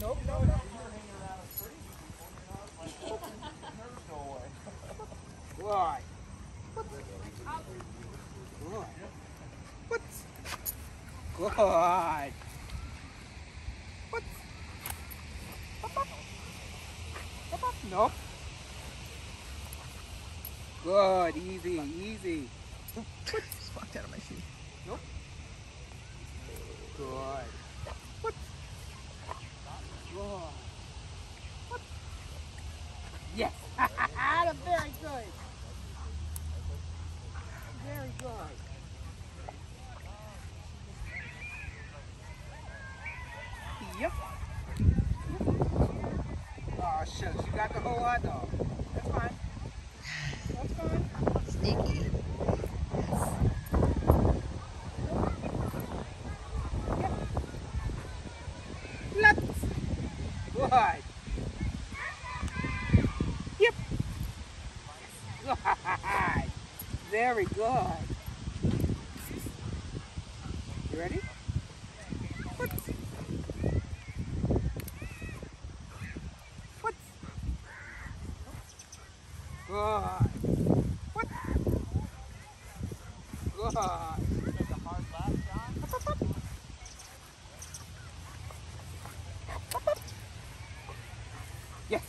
Nope, no, no. Good. What? Up. Nope. Good. Easy, easy. Just walked out of my shoe. Nope. Good. What? Good. What? Yes. Very good. Very good. Yep. Oh, shucks. You got the whole hot dog. That's fine. That's fine. Sneaky. Let's. Good. Yep. Good. Very good. You ready? What? What? Good. What? Good. Up. Yes.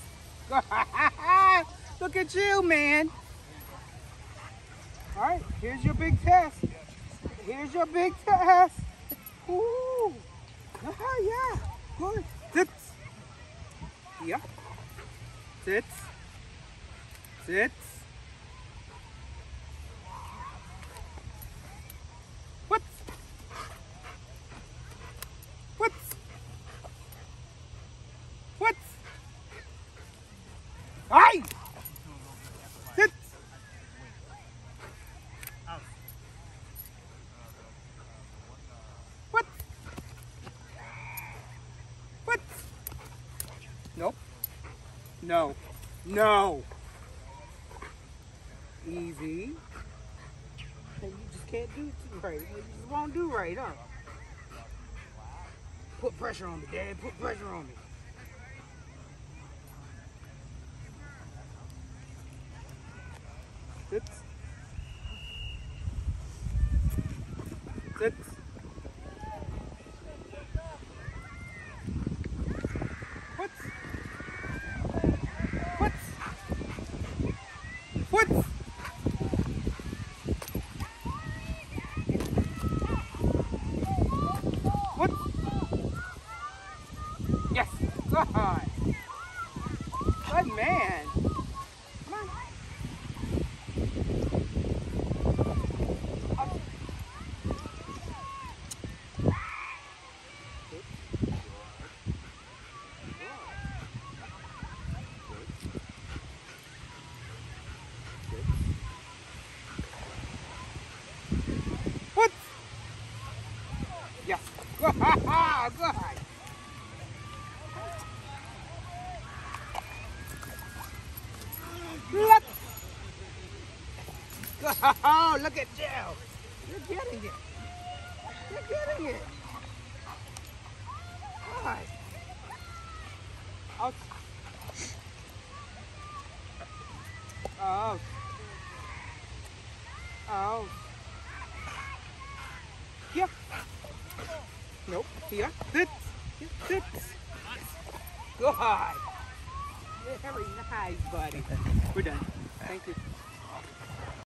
Look at you, man. All right, here's your big test. Here's your big test. Ooh. Uh-huh, yeah. Good. Sits. Yeah. Sits. Sits. What? What? What? Ay! Sit! What? What? Nope. No. No. Easy. And you just can't do it right. You just won't do right, huh? Put pressure on me, Dad. Put pressure on me. Sits. Sits. What? What? What? What? Yes. Good. Good man. Come on. Up. What? Yes. Good. Good. Look. Oh, look at you. You're getting it. You're getting it. Good. Out. Out. Out. Here. Nope. Here. Sit. Here. Sit. Good. Very nice, buddy. We're done. Thank you.